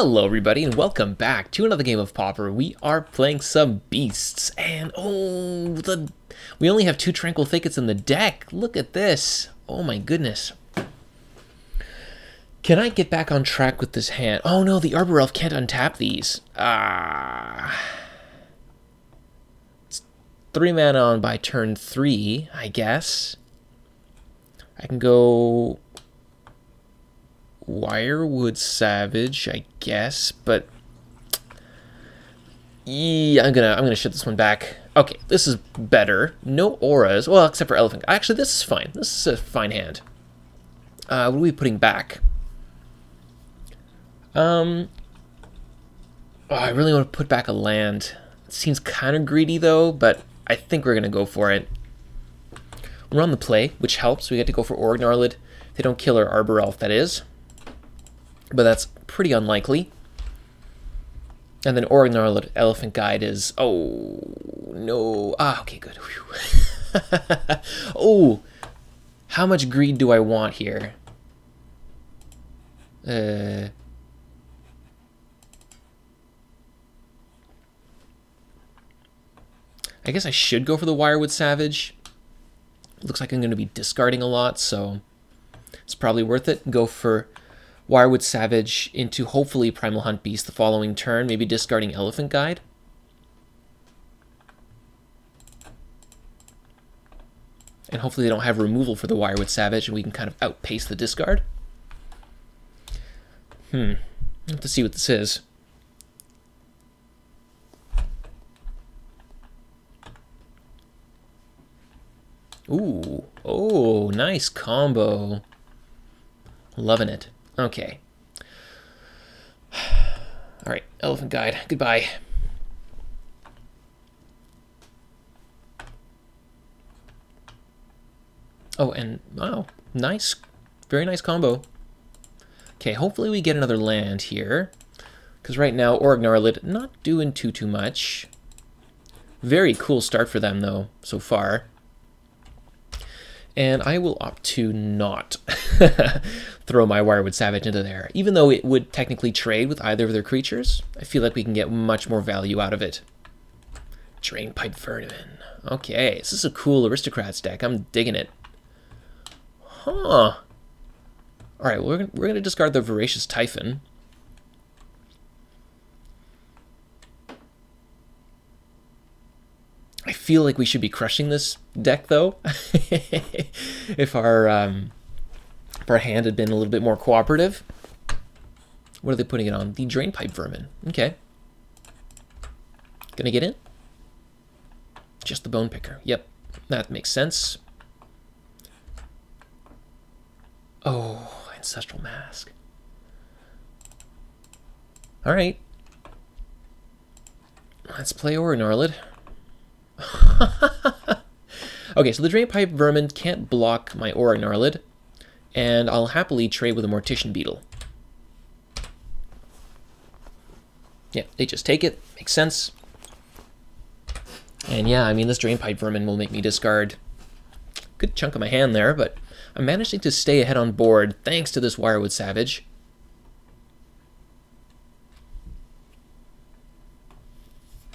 Hello everybody and welcome back to another game of Pauper. We are playing some beasts and oh the we only have two tranquil thickets in the deck. Look at this. Oh my goodness. Can I get back on track with this hand? Oh no, the Arbor Elf can't untap these. Ah. It's three mana on by turn three, I guess. I can go Wirewood Savage, I guess, but yeah, I'm gonna I'm gonna shut this one back. Okay, this is better. No auras, well, except for Elephant. Actually, this is fine. This is a fine hand. Uh, what are we putting back? Um, oh, I really want to put back a land. It seems kind of greedy though, but I think we're gonna go for it. We're on the play, which helps. We get to go for Orgnarlid. They don't kill our Arbor Elf, that is but that's pretty unlikely. And then Org Gnarlid Elephant Guide is, oh, no. Ah, okay, good. oh, how much greed do I want here? Uh... I guess I should go for the Wirewood Savage. Looks like I'm going to be discarding a lot, so it's probably worth it. Go for Wirewood Savage into hopefully Primal Hunt Beast the following turn, maybe discarding Elephant Guide. And hopefully they don't have removal for the Wirewood Savage and we can kind of outpace the discard. Hmm. I have to see what this is. Ooh. Oh, nice combo. Loving it. Okay. All right, elephant guide. Goodbye. Oh, and wow, nice, very nice combo. Okay, hopefully we get another land here. Because right now, Org Gnarlid not doing too, too much. Very cool start for them, though, so far and I will opt to not throw my Wirewood Savage into there. Even though it would technically trade with either of their creatures, I feel like we can get much more value out of it. Drainpipe Vermin. Okay, this is a cool Aristocrats deck. I'm digging it. Huh. Alright, we're we're going to discard the Voracious Typhon. I feel like we should be crushing this deck, though. if our um, if our hand had been a little bit more cooperative. What are they putting it on? The Drainpipe Vermin. Okay. Gonna get in? Just the Bone Picker. Yep, that makes sense. Oh, Ancestral Mask. All right. Let's play Org Gnarlid. okay, so the Drainpipe Vermin can't block my Org Gnarlid, and I'll happily trade with a Mortician Beetle. Yeah, they just take it. Makes sense. And yeah, I mean, this Drainpipe Vermin will make me discard a good chunk of my hand there, but I'm managing to stay ahead on board thanks to this Wirewood Savage.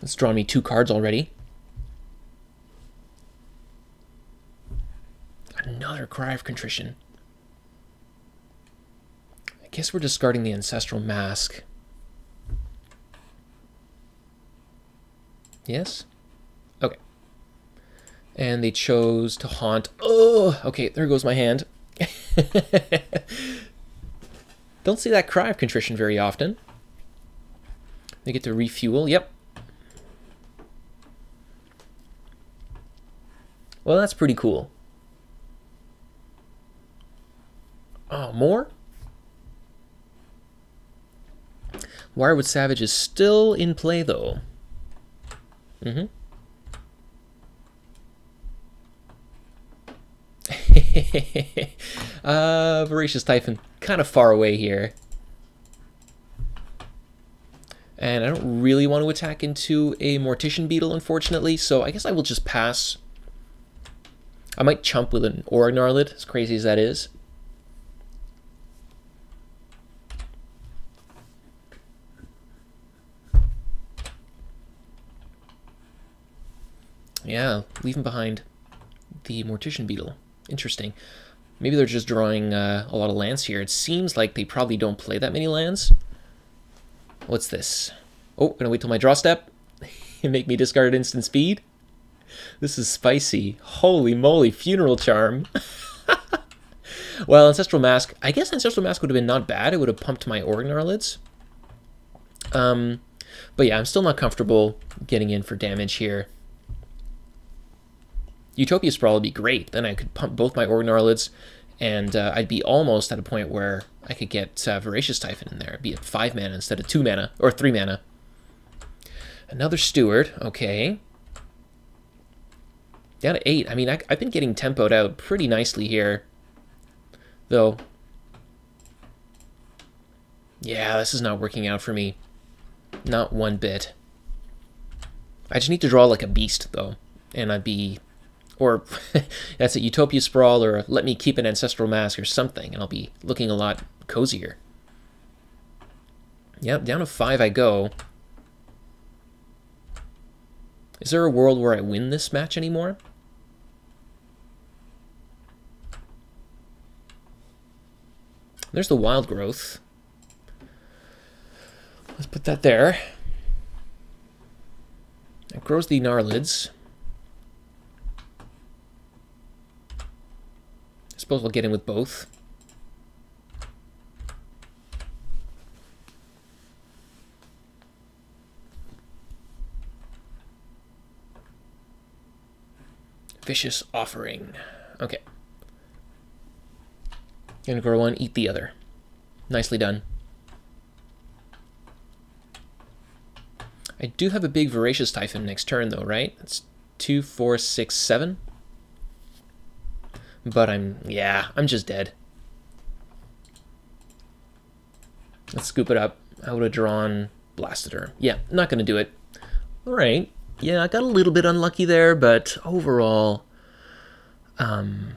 It's drawn me two cards already. Another cry of contrition. I guess we're discarding the ancestral mask. Yes? Okay. And they chose to haunt. Oh, okay, there goes my hand. Don't see that cry of contrition very often. They get to refuel. Yep. Well, that's pretty cool. Oh, more? Wirewood Savage is still in play, though. Mm-hmm. uh, Voracious Typhon, kind of far away here. And I don't really want to attack into a Mortician Beetle, unfortunately, so I guess I will just pass. I might chump with an Orgnarlid, as crazy as that is. Yeah, leaving behind the Mortician Beetle. Interesting. Maybe they're just drawing uh, a lot of lands here. It seems like they probably don't play that many lands. What's this? Oh, gonna wait till my draw step and make me discard instant speed? This is spicy. Holy moly, Funeral Charm. well, Ancestral Mask, I guess Ancestral Mask would have been not bad. It would have pumped my Orgnar Um, but yeah, I'm still not comfortable getting in for damage here. Utopia Sprawl would be great. Then I could pump both my Orgnar and uh, I'd be almost at a point where I could get uh, Voracious Typhon in there, be at 5 mana instead of 2 mana, or 3 mana. Another Steward, okay. Down to 8. I mean, I, I've been getting tempoed out pretty nicely here. Though, yeah, this is not working out for me. Not one bit. I just need to draw like a beast, though, and I'd be or that's a Utopia Sprawl, or let me keep an Ancestral Mask or something, and I'll be looking a lot cozier. Yep, down to five I go. Is there a world where I win this match anymore? There's the wild growth. Let's put that there. It grows the Gnarlids. Suppose we'll get in with both. Vicious offering. Okay. Gonna grow one, eat the other. Nicely done. I do have a big Voracious Typhon next turn, though, right? It's two, four, six, seven. But I'm, yeah, I'm just dead. Let's scoop it up. I would have drawn Blastoderm. Yeah, not going to do it. All right. Yeah, I got a little bit unlucky there, but overall, um,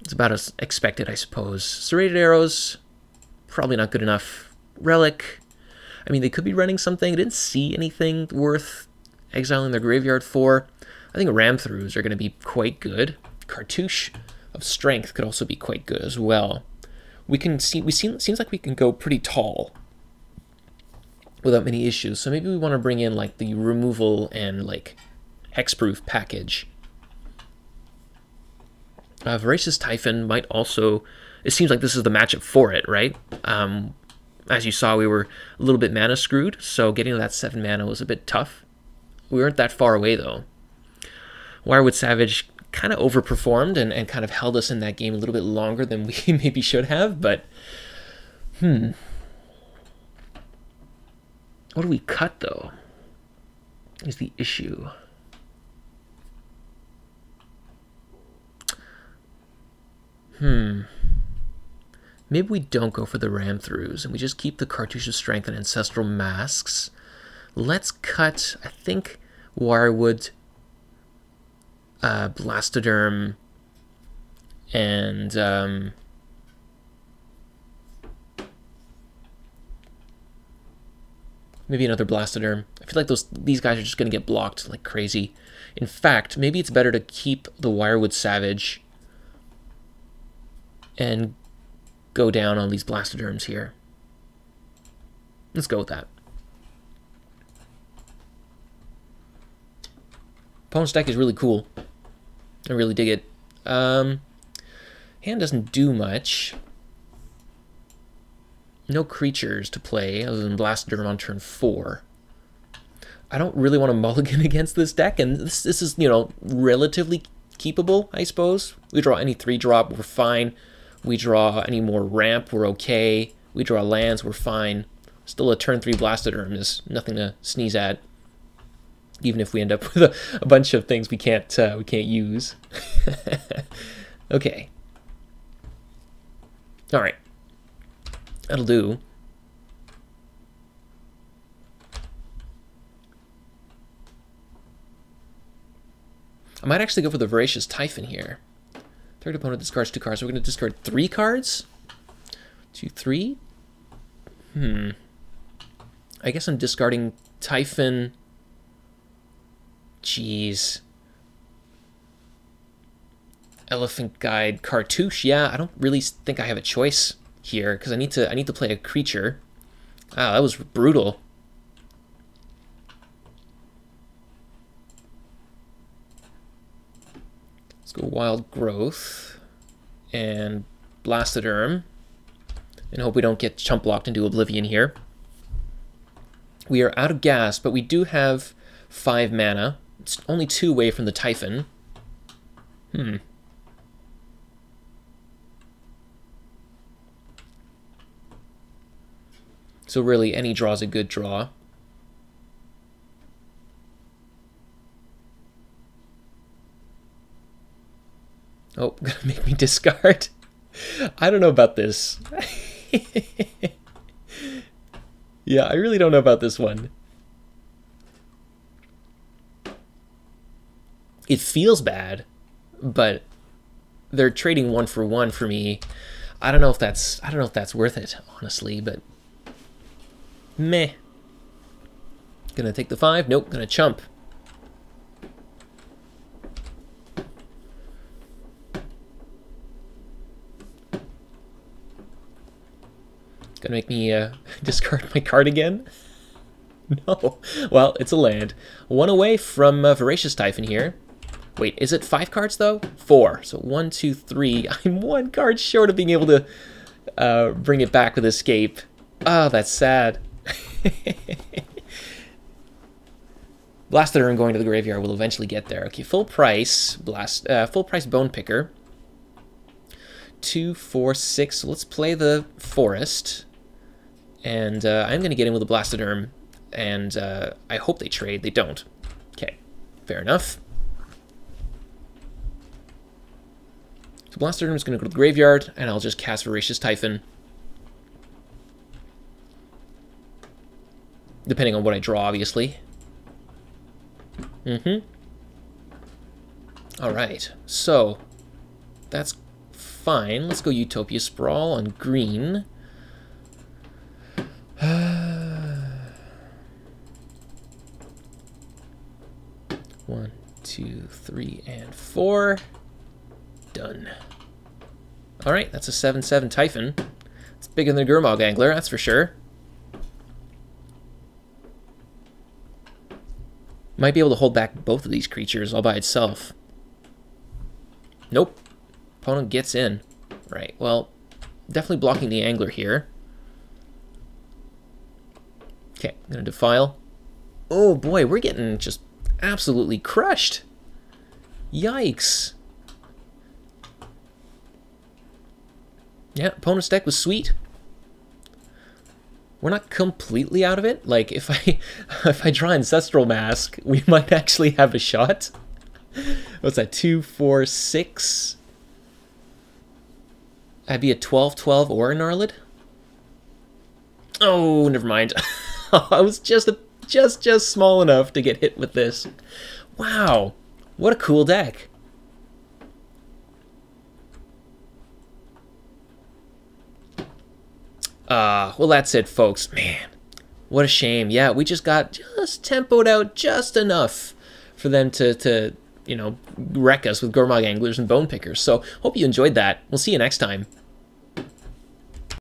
it's about as expected, I suppose. Serrated Arrows, probably not good enough. Relic, I mean, they could be running something. I didn't see anything worth exiling their graveyard for. I think Ram-Throughs are going to be quite good. Cartouche, of strength could also be quite good as well. We can see we seem seems like we can go pretty tall without many issues. So maybe we want to bring in like the removal and like hexproof package. Uh, Voracious Typhon might also. It seems like this is the matchup for it, right? Um, as you saw, we were a little bit mana screwed, so getting that seven mana was a bit tough. We weren't that far away though. Wirewood Savage kind of overperformed and, and kind of held us in that game a little bit longer than we maybe should have, but hmm. What do we cut though? Is the issue. Hmm. Maybe we don't go for the Ram-Throughs and we just keep the Cartouche of Strength and Ancestral Masks. Let's cut, I think, Wirewood uh, Blastoderm, and um, maybe another Blastoderm. I feel like those these guys are just going to get blocked like crazy. In fact, maybe it's better to keep the Wirewood Savage and go down on these Blastoderms here. Let's go with that. Opponent's deck is really cool. I really dig it. Um, hand doesn't do much. No creatures to play other than Blastoderm on turn four. I don't really want to mulligan against this deck, and this, this is, you know, relatively keepable, I suppose. We draw any three drop, we're fine. We draw any more ramp, we're okay. We draw lands, we're fine. Still a turn three Blastoderm is nothing to sneeze at even if we end up with a, a bunch of things we can't uh, we can't use. okay. All right. That'll do. I might actually go for the Voracious Typhon here. Third opponent discards two cards. We're going to discard three cards? Two, three? Hmm. I guess I'm discarding Typhon Jeez. Elephant Guide Cartouche. Yeah, I don't really think I have a choice here because I need to I need to play a creature. Ah, that was brutal. Let's go Wild Growth and Blastoderm and hope we don't get chump locked into Oblivion here. We are out of gas, but we do have five mana. It's only two away from the Typhon. Hmm. So really, any draw is a good draw. Oh, gonna make me discard. I don't know about this. yeah, I really don't know about this one. It feels bad, but they're trading one for one for me. I don't know if that's I don't know if that's worth it, honestly, but meh. Gonna take the five? Nope, gonna chump. Gonna make me uh, discard my card again? no. Well, it's a land. One away from uh, Voracious Typhon here. Wait, is it five cards though? Four. So one, two, three. I'm one card short of being able to uh, bring it back with Escape. Oh, that's sad. Blastoderm going to the graveyard will eventually get there. Okay, full price blast, uh, full price Bone Picker. Two, four, six. So let's play the Forest. And uh, I'm going to get in with a Blastoderm, and uh, I hope they trade. They don't. Okay, fair enough. So Blastoderm is going to go to the graveyard, and I'll just cast Voracious Typhon. Depending on what I draw, obviously. Mm-hmm. Alright, so that's fine. Let's go Utopia Sprawl on green. One, two, three, and four. Done. Alright, that's a 7-7 Typhon. It's bigger than a Gurmag Angler, that's for sure. Might be able to hold back both of these creatures all by itself. Nope. Opponent gets in. Right, well, definitely blocking the Angler here. Okay, I'm to defile. Oh boy, we're getting just absolutely crushed. Yikes. Yeah, opponent's deck was sweet. We're not completely out of it. Like, if I if I draw Ancestral Mask, we might actually have a shot. What's that, two, four, six? I'd be a 12-12 or an Arlid? Oh, never mind. I was just a, just just small enough to get hit with this. Wow, what a cool deck. Uh, well, that's it, folks. Man, what a shame. Yeah, we just got just tempoed out just enough for them to, to you know, wreck us with Gurmag Anglers and Bone Pickers. So, hope you enjoyed that. We'll see you next time.